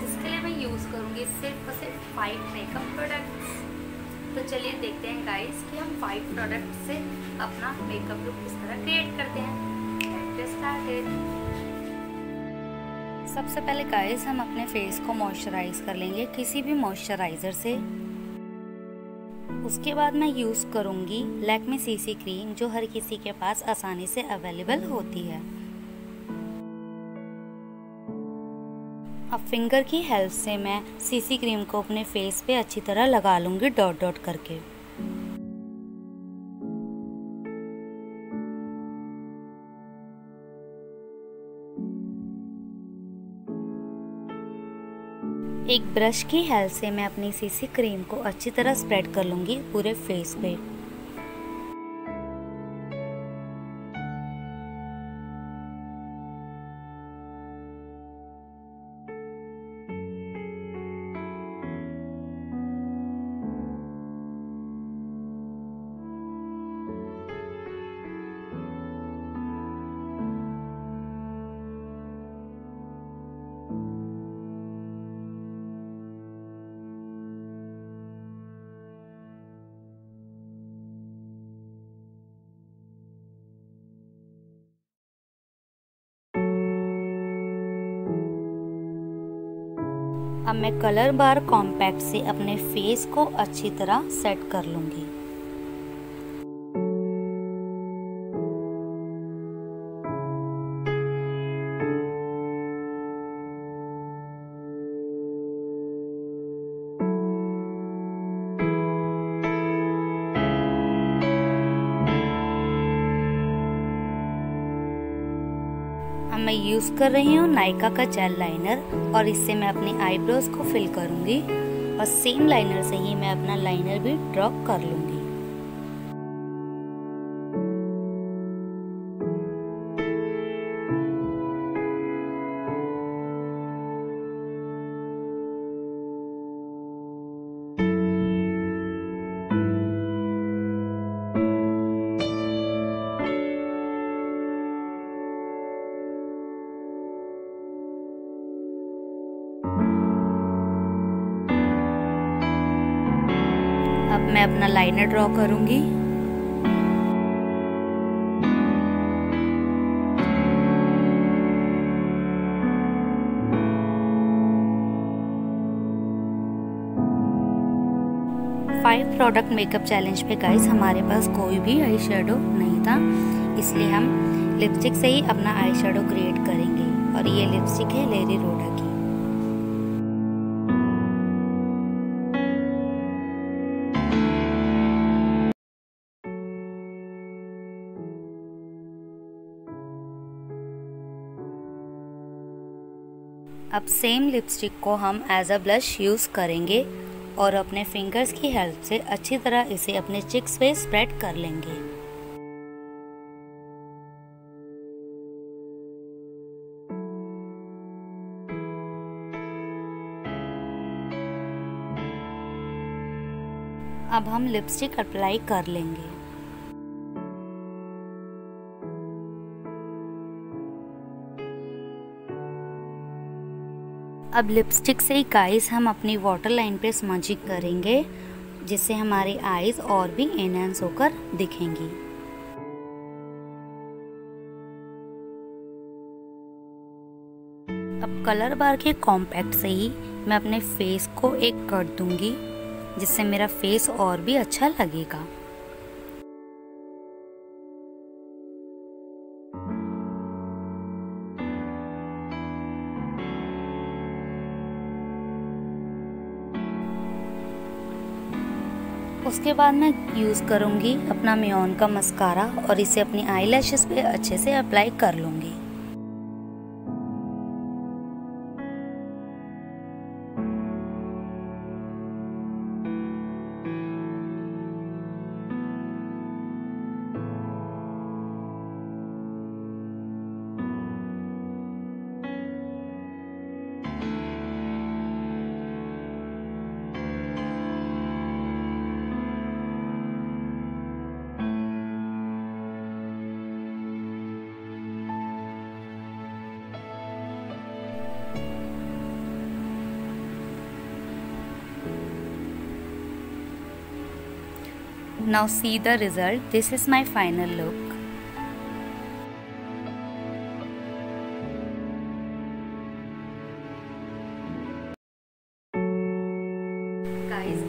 जिसके लिए मैं यूज़ करूँगी सिर्फ़ और सिर्फ़ फाइव मेकअप प्रोडक्ट्स तो चलिए देखते हैं गाइस कि हम फाइव प्रोडक्ट से अपना मेकअप लुक किस तरह क्रिएट करते हैं। सबसे पहले गाइस हम अपने फेस को मॉइस्चराइज कर लेंगे किसी भी मॉइस्चराइज़र से। उसके बाद मैं यूज़ करूँगी लैक्मे सीसी क्रीम जो हर किसी के पास आसानी से अवेलेबल होती है। अब फिंगर की हेल्प से मैं सीसी क्रीम को अपने फेस पे अच्छी तरह लगा लूँगी डॉट डॉट करके। एक ब्रश की हेल्प से मैं अपनी सीसी क्रीम को अच्छी तरह स्प्रेड कर लूँगी पूरे फेस पे। अब मैं कलर बार कॉम्पैक्ट से अपने फेस को अच्छी तरह सेट कर लूँगी। यूज़ कर रही हूँ नायका का जेल लाइनर और इससे मैं अपनी आईब्रोज को फिल करूँगी और सेम लाइनर से ही मैं अपना लाइनर भी ड्रॉ कर लूँगी। अब मैं अपना लाइनर ड्रॉ करूँगी। फाइव प्रोडक्ट मेकअप चैलेंज पे गाइस हमारे पास कोई भी आई शेडो नहीं था। इसलिए हम लिपस्टिक से ही अपना आई शेडो क्रिएट करेंगे। और ये लिपस्टिक है लेरी रोडा की। अब सेम लिपस्टिक को हम एज अ ब्लश यूज़ करेंगे और अपने फिंगर्स की हेल्प से अच्छी तरह इसे अपने चिक्स पे स्प्रेड कर लेंगे। अब हम लिपस्टिक अप्लाई कर लेंगे। अब लिपस्टिक से ही गाइस हम अपनी वाटर लाइन पे स्मजिंग करेंगे, जिससे हमारी आईज और भी एनहेंस होकर दिखेंगी। अब कलर बार के कॉम्पैक्ट से ही मैं अपने फेस को एक कट दूँगी, जिससे मेरा फेस और भी अच्छा लगेगा। उसके बाद मैं यूज़ करूँगी अपना मियोन का मस्कारा और इसे अपनी आई पे अच्छे से अप्लाई कर लूँगी। Now see the result. This is my final look.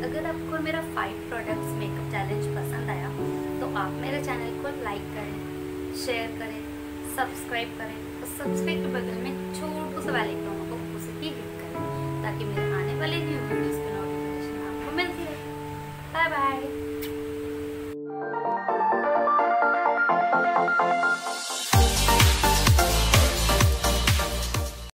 अगर आपको मेरा फाइव प्रोडक्ट्स मेकअप चैलेंज पसंद आया तो आप मेरे चैनल को लाइक करें शेयर करें सब्सक्राइब करें और सब्सक्राइब के बगल में छोटू सा वाले को उसे ही हिट करें, ताकि मेरे आने वाले